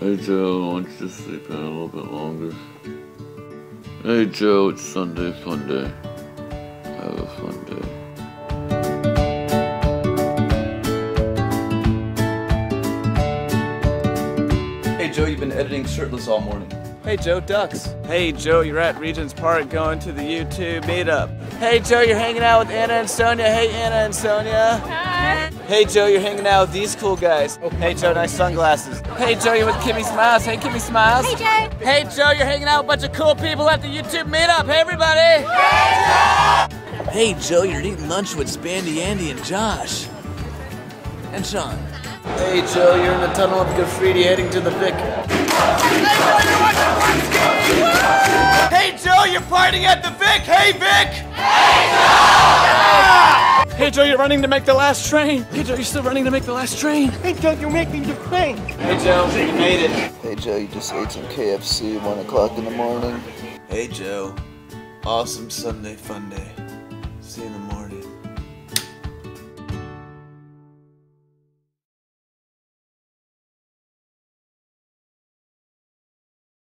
Hey Joe, I want you to sleep in a little bit longer. Hey Joe, it's Sunday fun day. Have a fun day. Hey Joe, you've been editing shirtless all morning. Hey Joe, ducks. Hey Joe, you're at Regent's Park going to the YouTube meetup. Hey Joe, you're hanging out with Anna and Sonia. Hey Anna and Sonia. Hi. Hey Joe, you're hanging out with these cool guys. Oh, hey Joe, nice sunglasses. Hey Joe, you're with Kimmy Smiles. Hey Kimmy Smiles. Hey Joe. Hey Joe, you're hanging out with a bunch of cool people at the YouTube meetup. Hey everybody. Hey Joe, you're eating lunch with Spandy, Andy, and Josh. And Sean. Hey Joe, you're in the tunnel of Gafridi heading to the Vic. Joe, at the Vic. Hey Vic. Hey Joe, Hey Joe, you're running to make the last train. Hey Joe, you're still running to make the last train. Hey, Joe, you're making the thing. Hey Joe, you made it. Hey Joe, you just ate some KFC at 1 o'clock in the morning. Hey Joe, awesome Sunday fun day. See you in the morning.